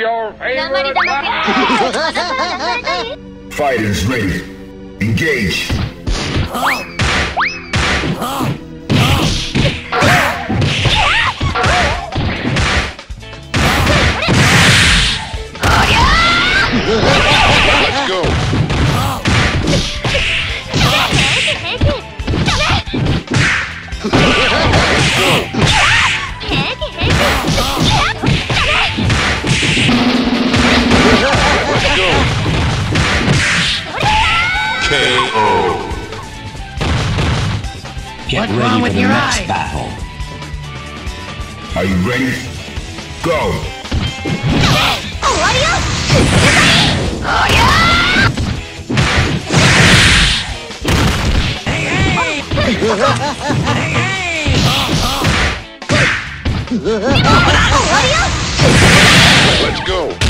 your favorite? Fighters ready. Engage. Let's go. KO. Get What's ready for the next eye? battle. Are you ready? Go! Oh, Mario! Oh yeah! Let's go!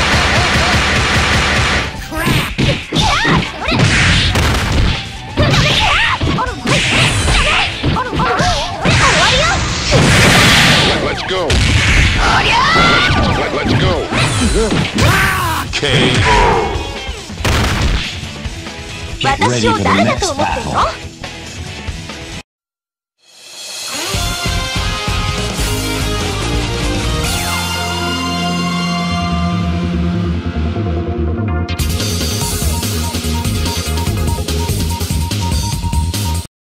go. Let- Let's go. KO. Get ready 私を for the 誰だと next 思ってん battle. の